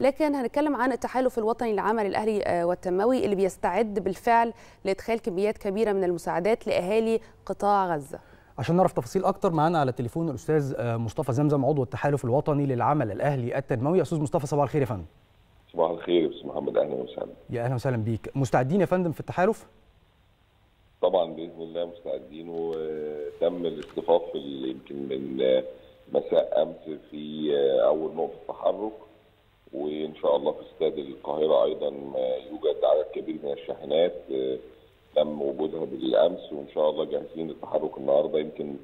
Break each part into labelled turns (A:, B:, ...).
A: لكن هنتكلم عن التحالف الوطني للعمل الأهلي والتنموي اللي بيستعد بالفعل لإدخال كميات كبيرة من المساعدات لأهالي قطاع غزة.
B: عشان نعرف تفاصيل أكتر معانا على التليفون الأستاذ مصطفى زمزم عضو التحالف الوطني للعمل الأهلي التنموي. أستاذ مصطفى صباح الخير يا فندم.
C: صباح الخير أستاذ محمد. أهلا وسهلا.
B: يا أهلا وسهلا بيك. مستعدين يا فندم في التحالف؟
C: طبعا بإذن الله مستعدين وتم الاصطفاف يمكن من مساء أمس في أول نقطة تحرك. وان شاء الله في استاد القاهرة أيضا يوجد عدد كبير من الشاحنات تم وجودها بالأمس وإن شاء الله جاهزين للتحرك النهارده يمكن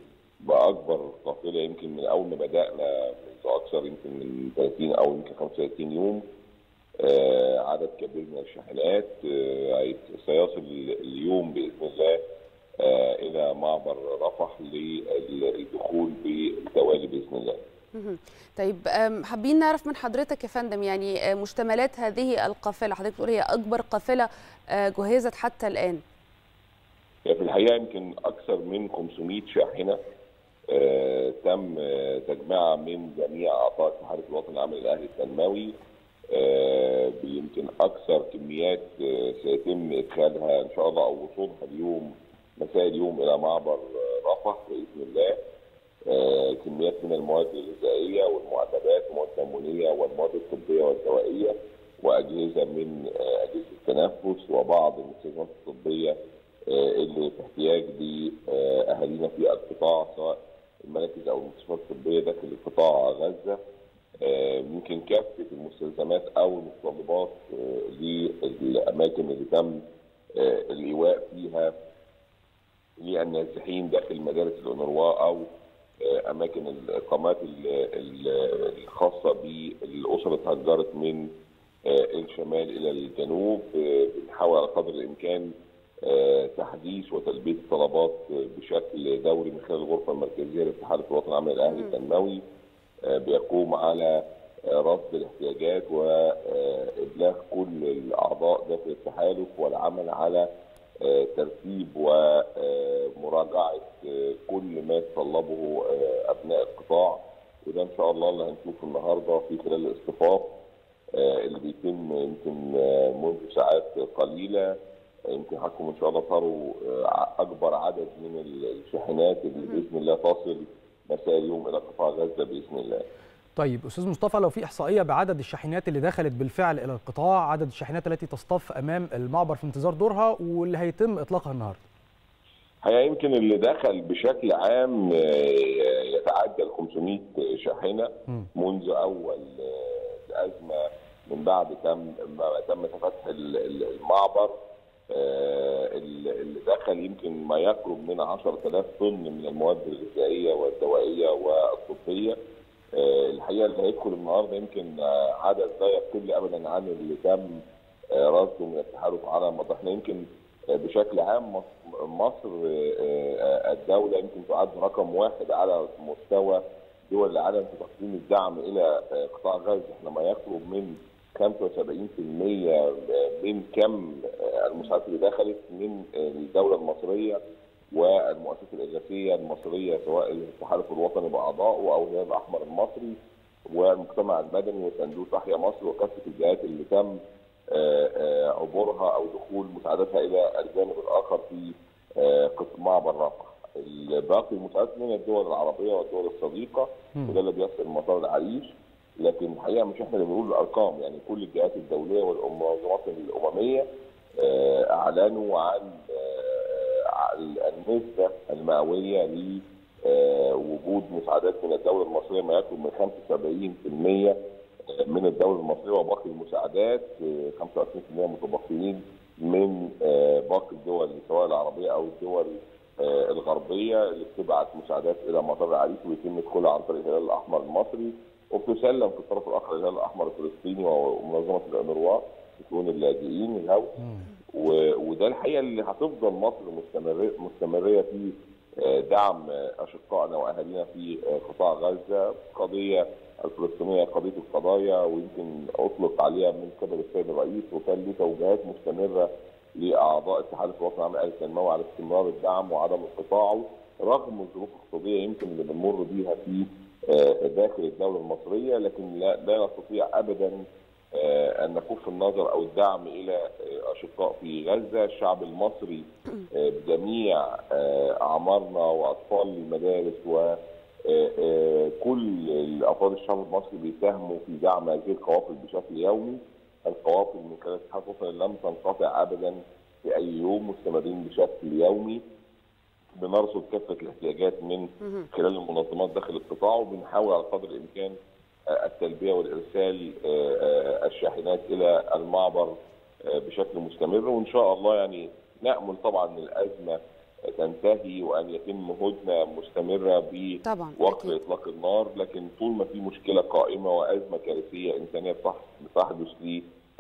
C: بأكبر قافلة يمكن من أول ما بدأنا منذ أكثر يمكن من 30 أو يمكن 35 يوم آه عدد كبير من الشاحنات آه سيصل اليوم بإذن الله آه إلى معبر رفح للدخول بالتوالي بإذن الله.
A: طيب حابين نعرف من حضرتك يا فندم يعني مشتملات هذه القافلة حضرتك بتقول هي أكبر قافلة جهزت حتى
C: الآن. في الحقيقة يمكن أكثر من 500 شاحنة تم تجميعها من جميع أعضاء الاتحاد الوطني للعمل الاهلي التنموي. يمكن أكثر كميات سيتم إدخالها إن شاء الله أو وصولها اليوم مساء اليوم إلى معبر رفح بإذن الله. كميات من المواد الغذائية والمعدات والمواد التموينيه والمواد الطبية والدوائية وأجهزة من أجهزة التنفس وبعض المستلزمات الطبية اللي في احتياج لأهالينا في القطاع سواء المراكز أو المستشفيات الطبية داخل قطاع غزة. يمكن كافة المستلزمات أو المتطلبات للأماكن اللي تم الإيواء فيها للنازحين داخل مدارس الأونروا أو أماكن الاقامات الخاصة بالأسر اللي اتهجرت من الشمال إلى الجنوب بنحاول على قدر الإمكان تحديث وتلبية الطلبات بشكل دوري من خلال الغرفة المركزية للاتحاد الوطني العام الاهلي التنموي بيقوم على رصد الاحتياجات وابلاغ كل الأعضاء داخل التحالف والعمل على ترتيب ومراجعه كل ما يتطلبه أبناء القطاع وده إن شاء الله اللي هنشوفه النهارده في خلال الاصطفاف اللي بيتم يمكن منذ ساعات قليلة يمكن حضراتكم إن شاء الله تروا أكبر عدد من الشاحنات اللي بإذن الله تصل مساء اليوم إلى قطاع غزة بإذن الله.
B: طيب أستاذ مصطفى لو في إحصائية بعدد الشاحنات اللي دخلت بالفعل إلى القطاع عدد الشاحنات التي تصطف أمام المعبر في انتظار دورها واللي هيتم إطلاقها النهارده؟
C: هي يمكن اللي دخل بشكل عام يتعدى ال 500 شاحنة منذ أول الازمه من بعد تم ما تم فتح المعبر. اللي دخل يمكن ما يقرب من 10000 طن من المواد الغذائية والدوائية والطبية. الحقيقة اللي هيدخل النهارده يمكن عدد لا يقل ابدا عن اللي تم رصده من التحالف على مدى إحنا يمكن بشكل عام مصر الدولة يمكن تعد رقم واحد على مستوى دول العالم في تقديم الدعم إلى قطاع غزة. إحنا ما يقرب من 75% من كم المساعدات اللي دخلت من الدولة المصرية والمؤسسات الإغاثية المصرية سواء التحالف الوطني باعضائه أو الهلال الاحمر المصري والمجتمع المدني وصندوق تحيا مصر وكافة الجهات اللي تم عبورها أو دخول مساعداتها إلى الجانب الآخر في معبر رفح. باقي المساعدات من الدول العربية والدول الصديقة وده اللي بيصل مطار العريش لكن الحقيقة مش إحنا اللي بنقول الأرقام يعني كل الجهات الدولية والمنظمات الأممية أعلنوا عن النسبة المئوية لوجود مساعدات من الدولة المصرية ما يقرب من 75% من الدولة المصرية وباقي المساعدات 25% متبقيين من باقي الدول سواء العربية أو الدول الغربية اللي بتبعت مساعدات إلى مطار العريش ويتم دخولها عن طريق الهلال الأحمر المصري. وبتسلم في الطرف الآخر الهلال الأحمر الفلسطيني ومنظمة الانروا بتكون اللاجئين الهو وده الحقيقة اللي هتفضل مصر مستمر مستمرية في دعم أشقائنا وأهالينا في قطاع غزة. قضية الفلسطينية قضية القضايا ويمكن أطلق عليها من قبل السيد الرئيس وكان له توجيهات مستمرة لأعضاء اتحاد الوطني العام الاهلي التنموي على استمرار الدعم وعدم انقطاعه رغم الظروف الاقتصادية يمكن اللي بنمر بيها في داخل الدولة المصرية لكن لا, لا نستطيع ابدا أن نكف النظر أو الدعم إلى اشقاء في غزة، الشعب المصري بجميع أعمارنا وأطفال المدارس و كل افراد الشعب المصري بيساهموا في دعم هذه القوافل بشكل يومي. القوافل من خلال الوطني لم تنقطع ابدا في أي يوم مستمرين بشكل يومي. بنرصد كافة الاحتياجات من خلال المنظمات داخل القطاع وبنحاول على قدر الإمكان التلبية والإرسال الشاحنات إلى المعبر بشكل مستمر وإن شاء الله يعني نأمل طبعا إن الأزمة تنتهي وأن يتم هدنة مستمرة بوقف إطلاق النار لكن طول ما في مشكلة قائمة وأزمة كارثية إنسانية تحدث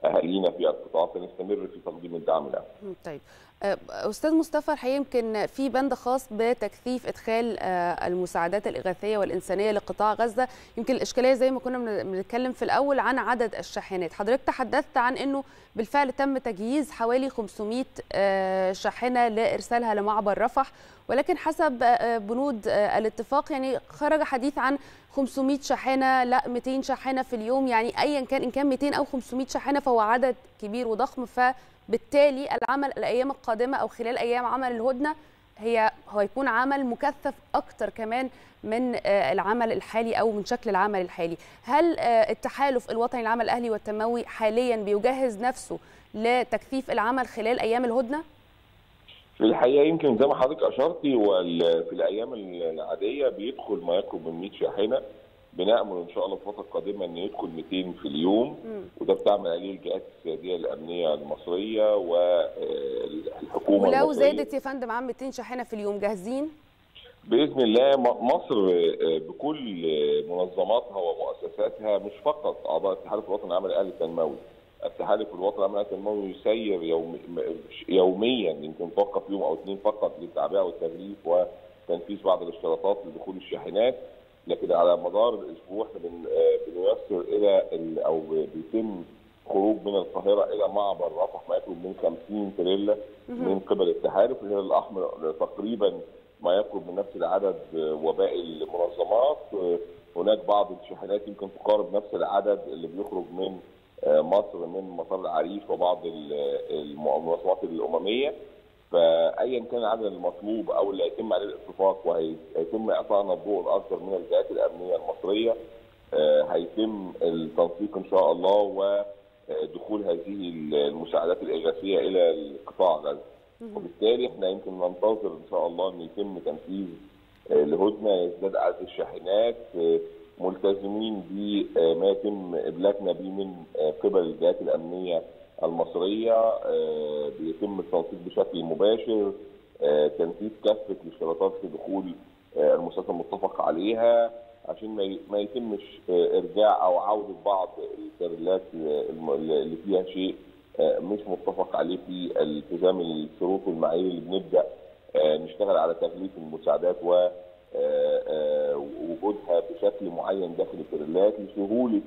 C: لاهالينا في القطاع سنستمر في تقديم الدعم لهم.
A: طيب. أستاذ مصطفى الحقيقة يمكن في بند خاص بتكثيف إدخال المساعدات الإغاثية والإنسانية لقطاع غزة. يمكن الإشكالية زي ما كنا بنتكلم في الأول عن عدد الشاحنات. حضرتك تحدثت عن إنه بالفعل تم تجهيز حوالي 500 شاحنة لإرسالها لمعبر رفح ولكن حسب بنود الاتفاق يعني خرج حديث عن 500 شاحنة لا 200 شاحنة في اليوم. يعني ايا كان إن كان 200 أو 500 شاحنة فهو عدد كبير وضخم. ف بالتالي العمل الأيام القادمة أو خلال أيام عمل الهدنة هي هو يكون عمل مكثف أكتر كمان من العمل الحالي أو من شكل العمل الحالي. هل التحالف الوطني للعمل الأهلي والتنموي حاليا بيجهز نفسه لتكثيف العمل خلال أيام
C: الهدنة؟ الحقيقة يمكن زي ما حضرتك أشرتي في الأيام العادية بيدخل ما يقرب من 100 شاحنة بنامل إن شاء الله الفترة القادمة إن يدخل 200 في اليوم م. وده بتعمل عليه الجهات السيادية الأمنية المصرية والحكومة
A: ولو
C: المصرية.
A: زادت يا فندم عن 200 شاحنة في اليوم جاهزين؟
C: بإذن الله مصر بكل منظماتها ومؤسساتها مش فقط أعضاء التحالف الوطني للعمل الأهلي التنموي التحالف الوطني الاهلي التنموي يسير يوم يوميا يمكن توقف يوم أو اثنين فقط للتعبئة والتغليف وتنفيذ بعض الاشتراطات لدخول الشاحنات. لكن على مدار الأسبوع إحنا بنيسر إلى أو بيتم خروج من القاهرة إلى معبر رفح ما يقرب من 50 تريلا من قبل التحالف. الهلال الأحمر تقريبا ما يقرب من نفس العدد وباقي المنظمات. هناك بعض الشاحنات يمكن تقارب نفس العدد اللي بيخرج من مصر من مطار العريش وبعض المنظمات الأممية. فايا كان العدد المطلوب أو اللي هيتم عليه الاتفاق وهيتم إعطائنا الضوء الأكبر من الجهات الأمنية المصرية هيتم التنسيق إن شاء الله ودخول هذه المساعدات الإغاثية إلى قطاع غزة. وبالتالي إحنا يمكن ننتظر إن شاء الله إن يتم تنفيذ لهدنة يزداد عدد الشاحنات ملتزمين بما يتم ابلاغنا به من قبل الجهات الأمنية المصرية بيتم التنسيق بشكل مباشر تنفيذ كافة الاشتراطات في دخول المساعدات المتفق عليها عشان ما يتمش إرجاع أو عودة بعض التريلات اللي فيها شيء مش متفق عليه في التزام الشروط والمعايير اللي بنبدأ نشتغل على تغليف المساعدات و وجودها بشكل معين داخل التريلات لسهولة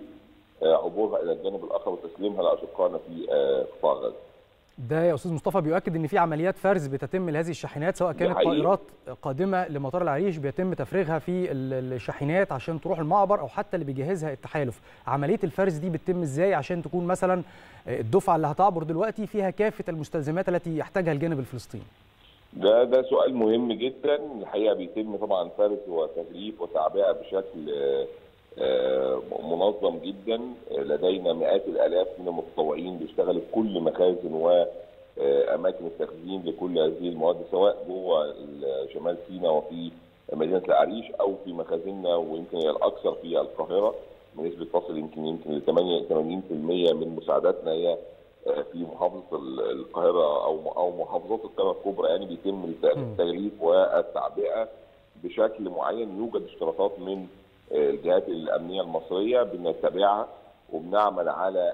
C: عبورها إلى الجانب الآخر وتسليمها لأشقائنا في قطاع غزة.
B: ده يا أستاذ مصطفى بيؤكد إن في عمليات فرز بتتم لهذه الشاحنات سواء كانت طائرات قادمة لمطار العريش بيتم تفريغها في الشاحنات عشان تروح المعبر أو حتى اللي بيجهزها التحالف. عملية الفرز دي بتتم إزاي عشان تكون مثلا الدفعة اللي هتعبر دلوقتي فيها كافة المستلزمات التي يحتاجها الجانب الفلسطيني؟
C: ده ده سؤال مهم جدا. الحقيقة بيتم طبعا فرز وتغليف وتعبئة بشكل منظم جدا. لدينا مئات الآلاف من المتطوعين بيشتغلوا في كل مخازن واماكن التخزين لكل هذه المواد سواء جوه شمال سيناء وفي مدينة العريش أو في مخازننا ويمكن هي الأكثر في القاهرة بنسبة تصل يمكن يمكن ل 88% من مساعداتنا هي في محافظة القاهرة أو أو محافظات القاهرة الكبرى يعني بيتم التغليف والتعبئة بشكل معين. يوجد اشتراطات من الجهات الأمنية المصرية بنتبعها وبنعمل على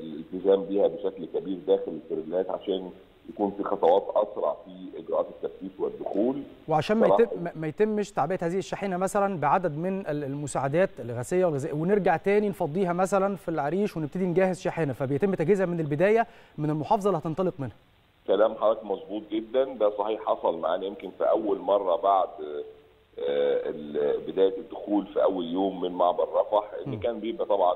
C: الالتزام بها بشكل كبير داخل التريلات عشان يكون في خطوات أسرع في إجراءات التفتيش والدخول.
B: وعشان ما يتم ما يتمش تعبئة هذه الشاحنة مثلا بعدد من المساعدات الغازية والغذائيه ونرجع تاني نفضيها مثلا في العريش ونبتدي نجهز شاحنة فبيتم تجهيزها من البداية من المحافظة اللي هتنطلق منها.
C: كلام حضرتك مظبوط جدا. ده صحيح حصل معانا يمكن في أول مرة بعد بداية الدخول في أول يوم من معبر رفح ان كان بيبقى طبعا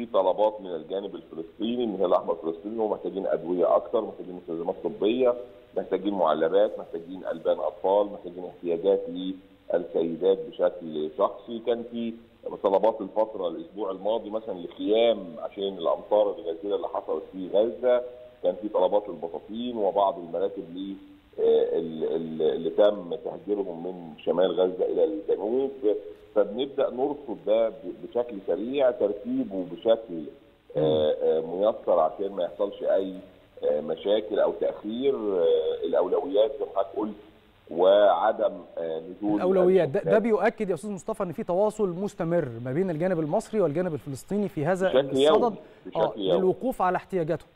C: في طلبات من الجانب الفلسطيني من الهلال الأحمر الفلسطيني ومحتاجين أدوية أكثر محتاجين مستلزمات طبية محتاجين معلبات محتاجين ألبان أطفال محتاجين احتياجات للسيدات بشكل شخصي. كان في طلبات الفترة الأسبوع الماضي مثلا لخيام عشان الأمطار الغزيره اللي حصلت في غزة. كان في طلبات للبطاطين وبعض المراكب اللي اللي تم تهجيرهم من شمال غزة إلى الجنوب. فبنبدأ نرصد ده بشكل سريع ترتيبه بشكل ميسر عشان ما يحصلش أي مشاكل أو تأخير الأولويات زي ما حضرتك قلت وعدم نزول
B: الأولويات. ده, ده بيؤكد يا أستاذ مصطفى إن في تواصل مستمر ما بين الجانب المصري والجانب الفلسطيني في هذا الصدد
C: آه
B: للوقوف على احتياجاتهم.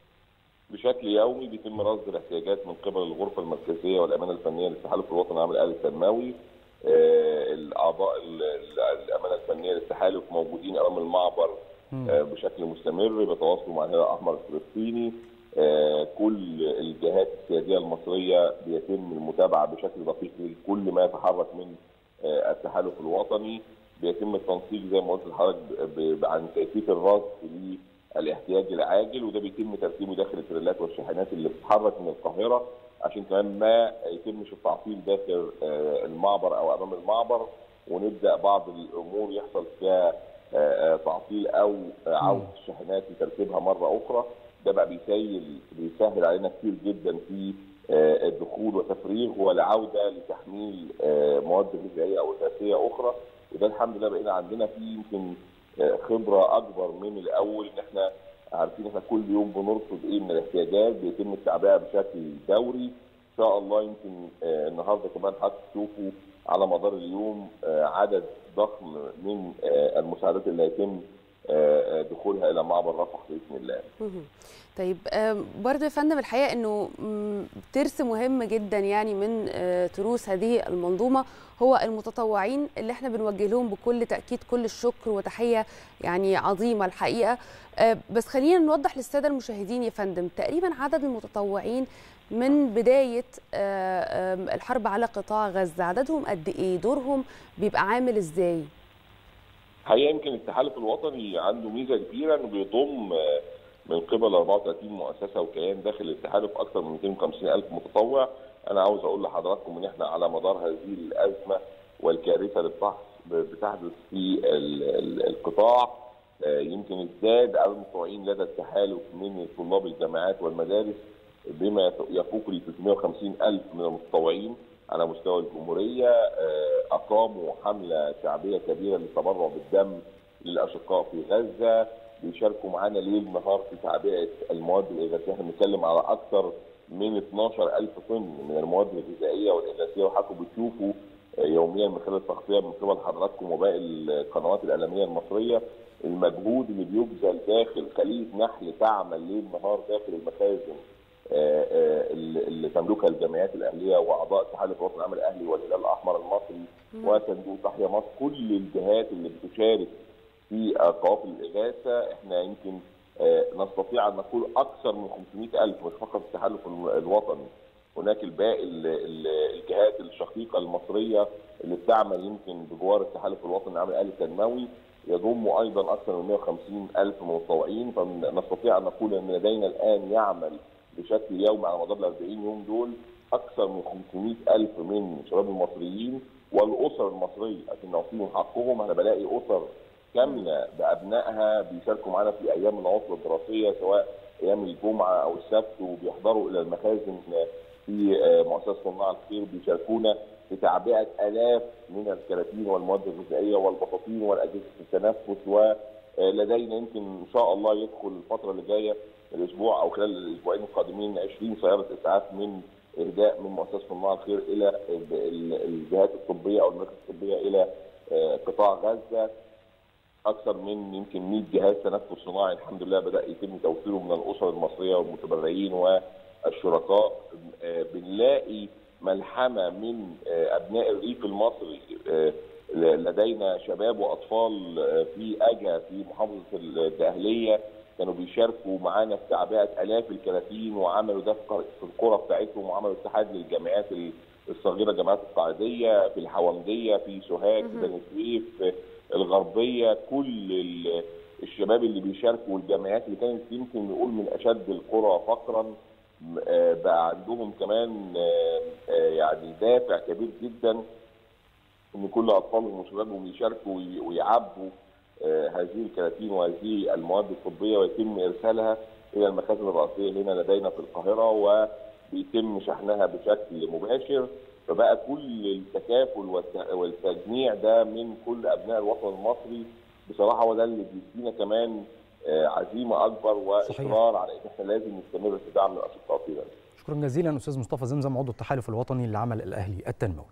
C: بشكل يومي بيتم رصد الاحتياجات من قبل الغرفة المركزية والأمانة الفنية للتحالف الوطني العام الاهلي التنموي آه الأعضاء الأمانة الفنية للتحالف موجودين أمام المعبر آه بشكل مستمر بيتواصلوا مع الهلال الأحمر الفلسطيني. آه كل الجهات السيادية المصرية بيتم المتابعة بشكل دقيق لكل ما يتحرك من التحالف الوطني. بيتم التنسيق زي ما قلت لحضرتك عن كيفيه الرصد الاحتياج العاجل وده بيتم ترتيبه داخل التريلات والشاحنات اللي بتتحرك من القاهرة عشان كمان ما يتمش التعطيل داخل المعبر أو أمام المعبر ونبدأ بعض الأمور يحصل فيها تعطيل أو عوده الشاحنات لترتيبها مرة أخرى. ده بقى بيسهل بيسهل علينا كتير جدا في الدخول وتفريغ والعودة لتحميل مواد غذائية أو اساسيه أخرى. وده الحمد لله بقينا عندنا فيه يمكن خبرة أكبر من الأول. إن إحنا عارفين إحنا كل يوم بنرصد إيه من الاحتياجات بيتم التعبئة بشكل دوري. إن شاء الله يمكن النهارده كمان حضرتك تشوفوا على مدار اليوم عدد ضخم من المساعدات اللي هيتم دخولها إلى معبر رفح بإذن الله.
A: طيب برضه يا فندم الحقيقة إنه ترس مهم جدا يعني من تروس هذه المنظومة هو المتطوعين اللي إحنا بنوجه لهم بكل تأكيد كل الشكر وتحية يعني عظيمة الحقيقة. بس خلينا نوضح للسادة المشاهدين يا فندم تقريبا عدد المتطوعين من بداية الحرب على قطاع غزة عددهم قد إيه؟ دورهم بيبقى عامل إزاي؟
C: الحقيقة يمكن التحالف الوطني عنده ميزة كبيرة إنه بيضم من قبل 34 مؤسسة وكيان داخل التحالف أكثر من 250 ألف متطوع. أنا عاوز أقول لحضراتكم إن إحنا على مدار هذه الأزمة والكارثة اللي بتحدث في القطاع يمكن ازداد المتطوعين لدى التحالف من طلاب الجامعات والمدارس بما يفوق ال 350 ألف من المتطوعين. على مستوى الجمهورية أقاموا حملة شعبية كبيرة للتبرع بالدم للأشقاء في غزة. بيشاركوا معانا ليل نهار في تعبئة المواد الاغاثيه إحنا بنتكلم على أكثر من 12000 طن من المواد الغذائية والإغاثية. وحضراتكم بتشوفوا يوميا من خلال التغطية من قبل حضراتكم وباقي القنوات الإعلامية المصرية المجهود اللي بيبذل داخل خليه نحل تعمل ليل نهار داخل المخازن. اللي تملكها الجمعيات الأهلية وأعضاء اتحاد الوطن العام الأهلي والهلال الأحمر المصري وصندوق تحيا مصر. كل الجهات اللي بتشارك في قوافل الإغاثة إحنا يمكن نستطيع أن نقول أكثر من 500 ألف مش فقط التحالف الوطني. هناك الباقي الجهات الشقيقة المصرية اللي بتعمل يمكن بجوار التحالف الوطني العام الأهلي التنموي يضم أيضا أكثر من 150 ألف متطوعين. فنستطيع أن نقول إن لدينا الآن يعمل بشكل يومي على مدار ال 40 يوم دول أكثر من 500 ألف من شباب المصريين والأسر المصرية عشان نعطيهم حقهم أنا بلاقي أسر كاملة بأبنائها بيشاركوا معانا في أيام العطله الدراسية سواء أيام الجمعة أو السبت وبيحضروا إلى المخازن في مؤسسة صناع الخير بيشاركونا في تعبئة آلاف من الكراتين والمواد الغذائية والبطاطين والأجهزة التنفس ولدينا يمكن إن شاء الله يدخل الفترة اللي جاية الأسبوع أو خلال الأسبوعين القادمين 20 سياره إسعاف من اهداء من مؤسسة صناع الخير إلى الجهات الطبية أو المراكز الطبية إلى قطاع غزة. أكثر من يمكن 100 جهاز تنفس صناعي الحمد لله بدأ يتم توفيره من الأسر المصرية والمتبرعين والشركاء. بنلاقي ملحمة من أبناء الريف المصري لدينا شباب وأطفال في أجا في محافظة الدقهلية. كانوا بيشاركوا معانا في تعبئه آلاف الكراتين وعملوا ده في القرى بتاعتهم وعملوا اتحاد للجامعات الصغيرة الجامعات القاعدية في الحومديه في سوهاج في بني سويف الغربية كل الشباب اللي بيشاركوا والجامعات اللي كانت يمكن نقول من أشد القرى فقرا بقى عندهم كمان يعني دافع كبير جدا إن كل أطفالهم وشبابهم يشاركوا ويعبوا. هذه الكراتين وهذه المواد الطبية ويتم إرسالها إلى المخازن الرئيسية هنا لدينا في القاهرة وبيتم شحنها بشكل مباشر فبقى كل التكافل والتجميع ده من كل أبناء الوطن المصري بصراحة هو ده اللي بيدينا كمان عزيمة أكبر واصرار على إن إحنا لازم نستمر في دعم الاشقاء في ذلك.
B: شكرا جزيلا أستاذ مصطفى زمزم عضو التحالف الوطني للعمل الأهلي التنموي.